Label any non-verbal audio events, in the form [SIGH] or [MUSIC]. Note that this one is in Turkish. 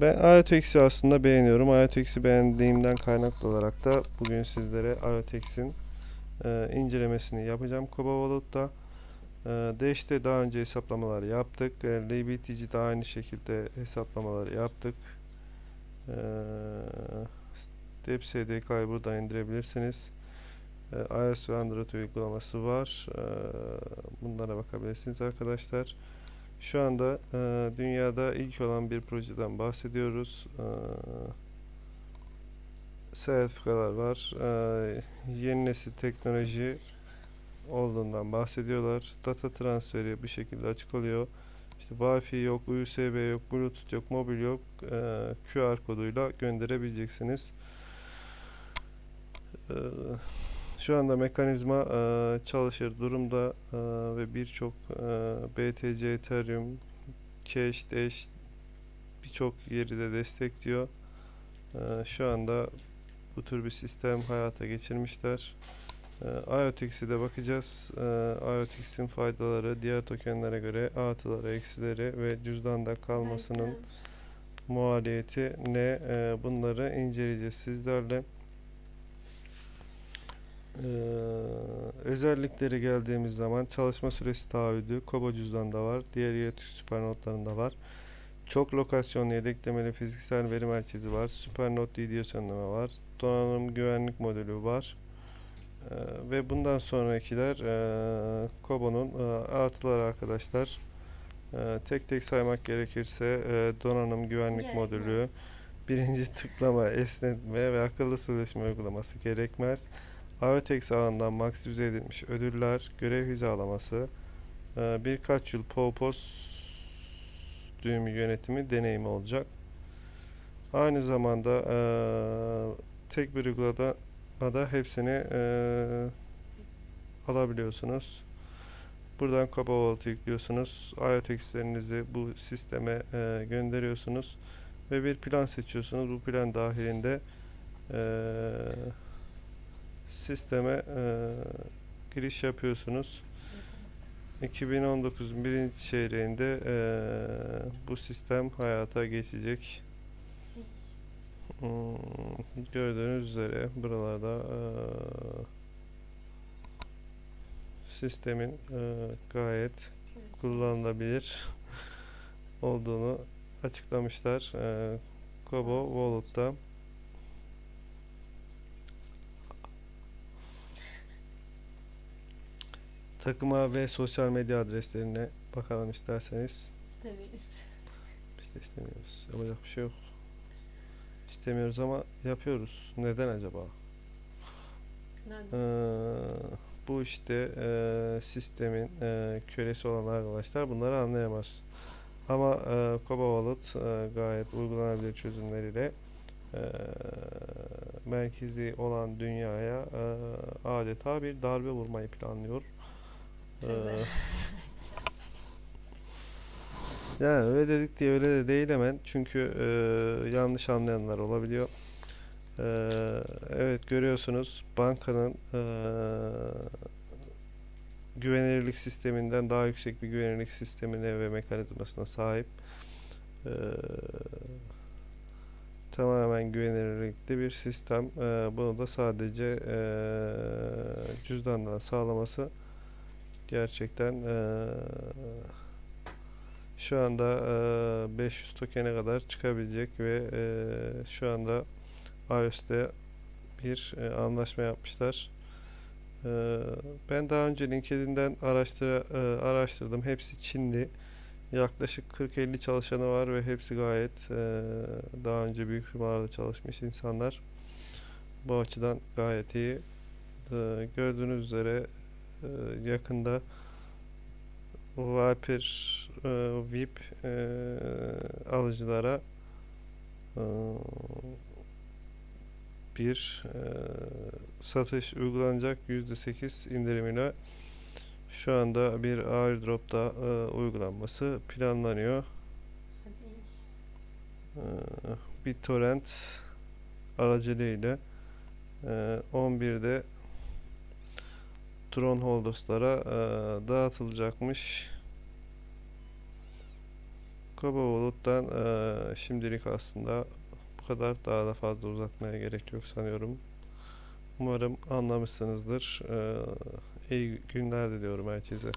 ben IoTX'i aslında beğeniyorum. IoTX'i beğendiğimden kaynaklı olarak da bugün sizlere IoTX'in e, incelemesini yapacağım Koba. E, Dash'te daha önce hesaplamalar yaptık. E, LBTG'de aynı şekilde hesaplamaları yaptık. E, Step SDK'yı buradan indirebilirsiniz. E, iOS ve Android uygulaması var. E, bunlara bakabilirsiniz arkadaşlar. Şu anda e, dünyada ilk olan bir projeden bahsediyoruz. E, sertifikalar var. E, yeni nesil teknoloji olduğundan bahsediyorlar. Data transferi bu şekilde açık oluyor. İşte Wi-Fi yok, USB yok, Bluetooth yok, mobil yok. E, QR koduyla gönderebileceksiniz. E, şu anda mekanizma e, çalışır durumda e, ve birçok e, BTC, Ethereum, Cash, Dash birçok yeri de destekliyor. E, şu anda bu tür bir sistem hayata geçirmişler. E, IoTX'e de bakacağız. E, IoTX'in faydaları diğer tokenlere göre artıları, eksileri ve cüzdanda kalmasının maliyeti ne? E, bunları inceleyeceğiz sizlerle. Ee, özellikleri geldiğimiz zaman çalışma süresi taahhüdü Kobo cüzdanda var. Diğer yönetim süpernotlarında var. Çok lokasyonlu yedeklemeli fiziksel veri merkezi var. Süpernot DDoS sönümü var. Donanım güvenlik modülü var. Ee, ve bundan sonrakiler e, Kobo'nun e, artıları arkadaşlar. E, tek tek saymak gerekirse e, donanım güvenlik Gerekmez. modülü, birinci tıklama, esnetme ve akıllı sözleşme uygulaması gerekmez. IoTeX alanından maksimize edilmiş ödüller, görev hizalaması, e, birkaç yıl POPOS düğümü yönetimi deneyimi olacak. Aynı zamanda e, tek bir uygulamada hepsini e, alabiliyorsunuz. Buradan Kaba Wallet'ı yüklüyorsunuz. IoTX'lerinizi bu sisteme e, gönderiyorsunuz ve bir plan seçiyorsunuz. Bu plan dahilinde e, sisteme e, giriş yapıyorsunuz. 2019'un birinci çeyreğinde e, bu sistem hayata geçecek. Hmm, gördüğünüz üzere buralarda e, sistemin e, gayet kullanılabilir olduğunu açıklamışlar. E, Kobo Wallet'ta. Takıma ve sosyal medya adreslerine bakalım isterseniz. İstemeyiz. Biz de istemiyoruz. Yapacak bir şey yok. İstemiyoruz ama yapıyoruz. Neden acaba? Nerede? Ee, bu işte e, sistemin e, kölesi olan arkadaşlar bunları anlayamaz. Ama e, Koba Wallet e, gayet uygulanabilir çözümleriyle e, merkezi olan dünyaya e, adeta bir darbe vurmayı planlıyor. Ee, [LAUGHS] yani öyle dedik diye öyle de değil hemen. Çünkü e, yanlış anlayanlar olabiliyor. Ee, evet görüyorsunuz bankanın e, güvenilirlik sisteminden daha yüksek bir güvenilirlik sistemine ve mekanizmasına sahip. Ee, tamamen güvenilirlikli bir sistem. Ee, bunu da sadece e, cüzdandan sağlaması gerçekten eee, şu anda eee, 500 tokene kadar çıkabilecek ve eee, şu anda iOS'te bir eee, anlaşma yapmışlar. Eee, ben daha önce LinkedIn'den araştır, eee, araştırdım. Hepsi Çinli. Yaklaşık 40-50 çalışanı var ve hepsi gayet eee, daha önce büyük firmalarda çalışmış insanlar. Bu açıdan gayet iyi. Eee, gördüğünüz üzere e, yakında Viper e, VIP e, alıcılara e, bir satış uygulanacak %8 indirimine şu anda bir airdrop'ta e, uygulanması planlanıyor. E, BitTorrent aracılığıyla e, 11'de Strongholders'lara e, dağıtılacakmış. Kaba Bulut'tan eee, şimdilik aslında bu kadar. Daha da fazla uzatmaya gerek yok sanıyorum. Umarım anlamışsınızdır. Eee, iyi günler diliyorum herkese.